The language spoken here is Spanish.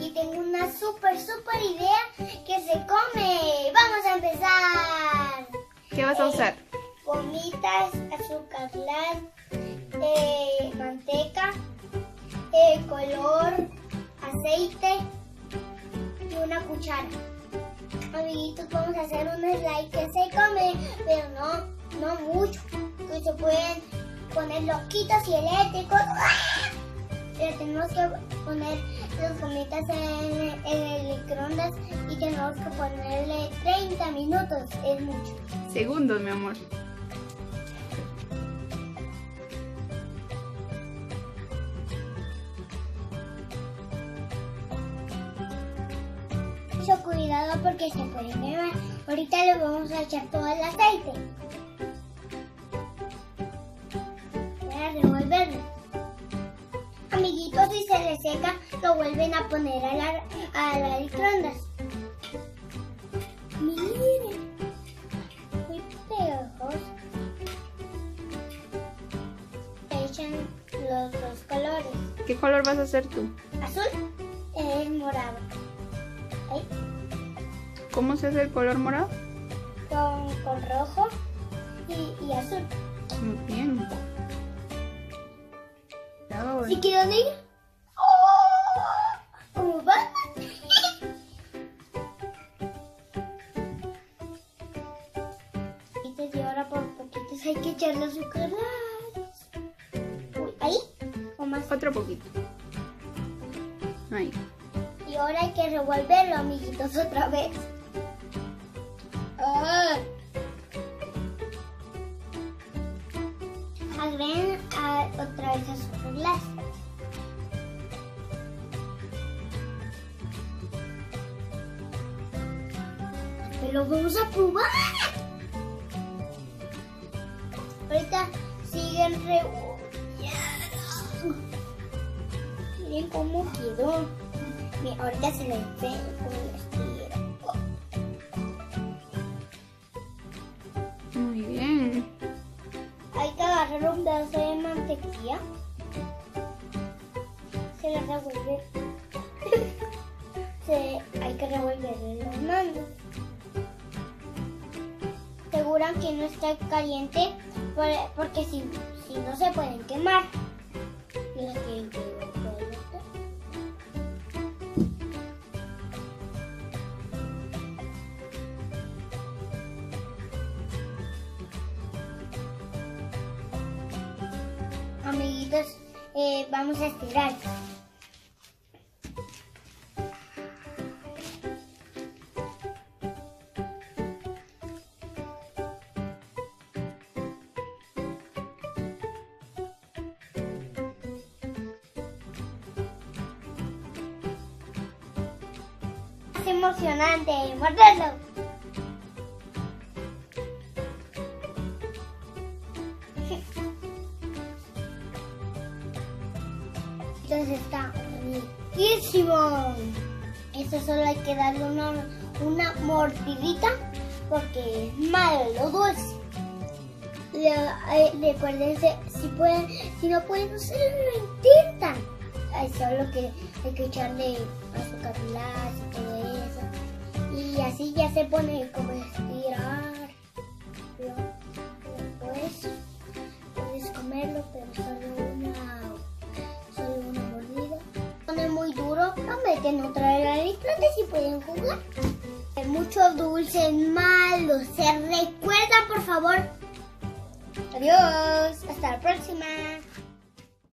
y tengo una súper, súper idea que se come. ¡Vamos a empezar! ¿Qué vas a usar? Gomitas, azúcar glass, eh, manteca, eh, color, aceite y una cuchara. Amiguitos, vamos a hacer un slide que se come, pero no, no mucho. Que se pueden poner loquitos y eléctricos. ¡Ah! Tenemos que poner las gomitas en, en el microondas y tenemos que ponerle 30 minutos. Es mucho. Segundos, mi amor. Mucho cuidado porque se puede quemar. Ahorita le vamos a echar todo el aceite. A poner a la, a microondas. Miren. Muy pegajoso. Echan los dos colores. ¿Qué color vas a hacer tú? Azul es morado. Ahí. ¿Cómo se hace el color morado? con, con rojo y, y azul. Muy bien. Si quiero negro. Y ahora por poquitos hay que echarle azúcar. Uy, ahí o más. Otro poquito. Ahí. Y ahora hay que revolverlo, amiguitos, otra vez. Ah. Agreguen a- otra vez azúcar glass. Pero vamos a probar. Ahorita siguen revolviendo. Miren cómo quedó. Mira, ahorita se le ve cómo lo estira. Muy bien. Hay que agarrar un pedazo de mantequilla. Se le revuelve. se, hay que revolverle los mandos. Aseguran que no está caliente porque si, si no se pueden quemar. Y los tienen que. Amiguitos, eh, vamos a estirar. Emocionante morderlo. Entonces está riquísimo. Esto solo hay que darle una, una mordidita porque es malo lo dulce. Le- eh, recuérdense, si pueden, si no pueden hacerlo, lo intentan. Hay solo que hay que echarle azúcar glass se pone como estirar. Después puedes comerlo, pero solo una solo una mordida. Pone muy duro, meten otra vez a la microondas y pueden jugar. Mucho dulce es malo. Se recuerda, por favor. Adiós. Hasta la próxima.